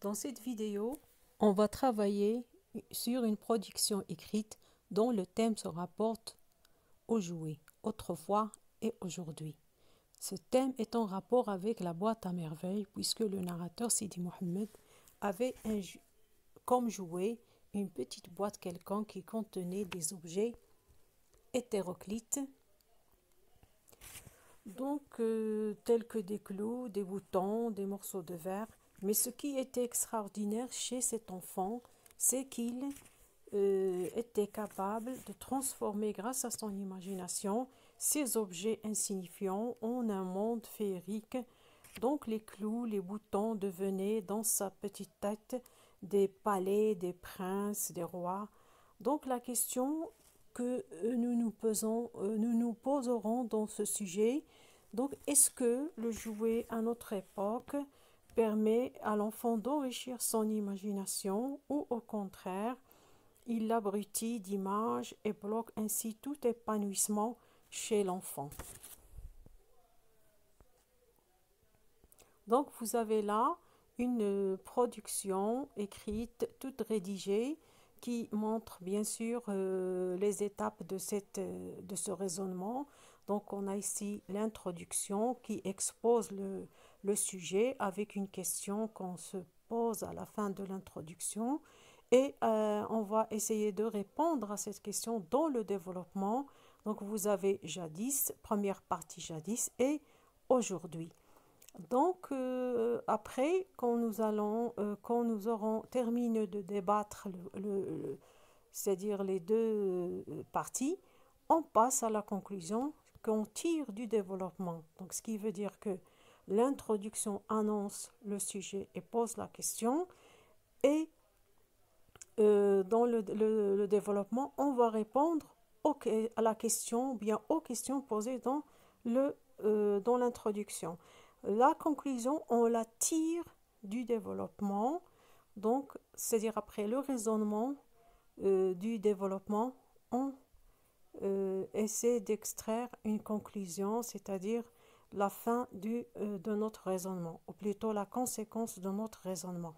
Dans cette vidéo, on va travailler sur une production écrite dont le thème se rapporte au jouet, autrefois et aujourd'hui. Ce thème est en rapport avec la boîte à merveilles puisque le narrateur Sidi Mohamed avait comme jouet une petite boîte quelconque qui contenait des objets hétéroclites donc euh, tels que des clous, des boutons, des morceaux de verre. Mais ce qui était extraordinaire chez cet enfant, c'est qu'il euh, était capable de transformer grâce à son imagination ces objets insignifiants en un monde féerique. Donc les clous, les boutons devenaient dans sa petite tête des palais, des princes, des rois. Donc la question que euh, nous nous, nous nous poserons dans ce sujet, donc, est-ce que le jouet à notre époque permet à l'enfant d'enrichir son imagination ou au contraire, il l'abrutit d'images et bloque ainsi tout épanouissement chez l'enfant Donc, vous avez là une production écrite, toute rédigée, qui montre bien sûr euh, les étapes de, cette, de ce raisonnement. Donc on a ici l'introduction qui expose le, le, sujet avec une question qu'on se pose à la fin de l'introduction et euh, on va essayer de répondre à cette question dans le développement. Donc vous avez jadis, première partie jadis et aujourd'hui. Donc euh, après, quand nous allons, euh, quand nous aurons terminé de débattre, le c'est-à-dire les deux parties, on passe à la conclusion qu'on tire du développement. Donc, ce qui veut dire que l'introduction annonce le sujet et pose la question. Et euh, dans le, développement, on va répondre à la question, ou bien aux questions posées dans euh, dans l'introduction. La conclusion, on la tire du développement. Donc, c'est-à-dire après le raisonnement euh, du développement, on essaie d'extraire une conclusion, c'est-à-dire la fin du, euh, de notre raisonnement, ou plutôt la conséquence de notre raisonnement.